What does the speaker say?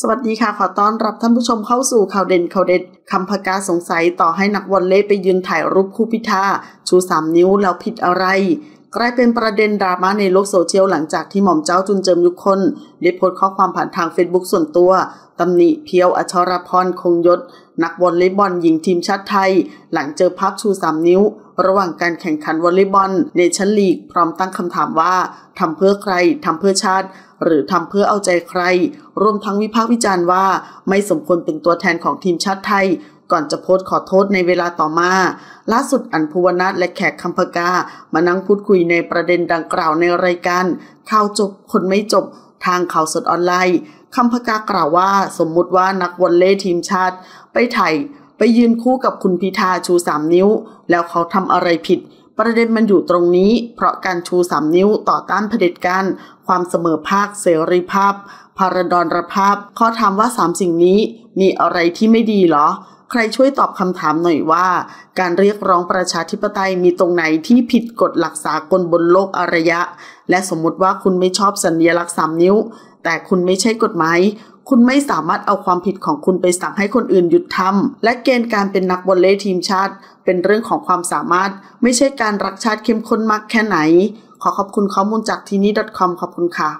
สวัสดีค่ะ ขอต้อนรับท่านผู้ชมเข้าสู่ข่าวเด่นข่าวเด็ดคำผกาสงสัยต่อให้นักวอลเลย์ไปยืนถ่ายรูปคู่พิธาชูสามนิ้วแล้วผิดอะไร กลายเป็นประเด็นดราม่าในโลกโซเชียลหลังจากที่หม่อมเจ้าจุลเจิมยุคลได้โพสต์ข้อความผ่านทางเฟซบุ๊กส่วนตัวตำหนิเพียวอัจฉราพรคงยศ นักวอลเลย์บอลหญิงทีมชาติไทย หลังเจอภาพชูสามนิ้ว ระหว่างการแข่งขันวอลเลย์บอลเนชั่นลีก พร้อมตั้งคำถามว่าทำเพื่อใครทำเพื่อชาติ หรือทำเพื่อเอาใจใคร รวมทั้งวิพากษ์วิจารณ์ว่า ไม่สมควรเป็นตัวแทนของทีมชาติไทย ก่อนจะโพสต์ขอโทษในเวลาต่อมา ล่าสุดอันภูวนาถและแขกคำพกา มานั่งพูดคุยในประเด็นดังกล่าวในรายการข่าวจบคนไม่จบทางข่าวสดออนไลน์คำพกากล่าวว่าสมมุติว่านักวอลเลย์ทีมชาติ ไปไทยไปยืนคู่กับคุณพิธาชูสามนิ้ว แล้วเขาทำอะไรผิด ประเด็นมันอยู่ตรงนี้ เพราะการชูสามนิ้วต่อต้านเผด็จการ ความเสมอภาคเสรีภาพพารดรภาพ ข้อถามว่าสามสิ่งนี้มีอะไรที่ไม่ดีหรอ ใครช่วยตอบคำถามหน่อยว่า การเรียกร้องประชาธิปไตยมีตรงไหนที่ผิดกฎหลักสากลบนโลกอารยะ และสมมติว่าคุณไม่ชอบสัญลักษณ์สามนิ้ว แต่คุณไม่ใช่กฎหมายคุณไม่สามารถเอาความผิดของคุณไปสั่งให้คนอื่นหยุดทำและเกณฑ์การเป็นนักวอลเลย์ทีมชาติ เป็นเรื่องของความสามารถ ไม่ใช่การรักชาติเข้มข้นมากแค่ไหน ขอขอบคุณข้อมูลจากทีนี่ .com ขอบคุณค่ะ